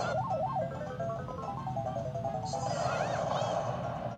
Oh.